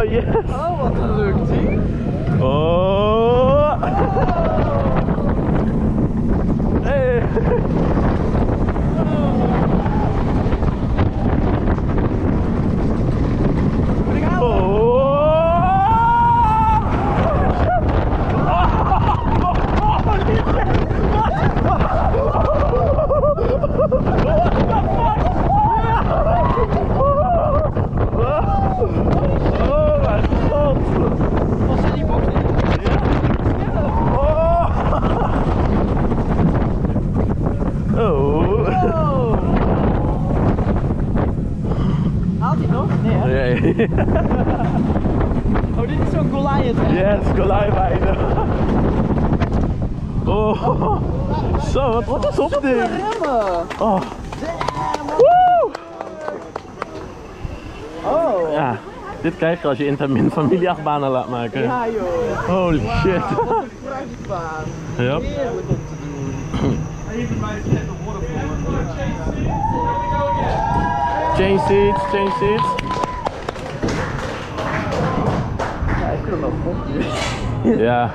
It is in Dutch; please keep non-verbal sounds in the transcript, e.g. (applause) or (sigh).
Oh, yes. Oh, wat een leuk. Oh. (laughs) Oh, dit is zo'n Goliath. hè? Yes, Goliath rijden. Oh, zo, wat, wat is op dit? Remmen. Oh. Woe! Oh. Ja, dit krijg je als je Intermin familieachtbanen laat maken. Ja joh. Holy shit. Wat een prachtbaan. Ja. Heerlijk om te doen. (clears throat) Change seats, change seats. Ja, ik wil nog een Ja,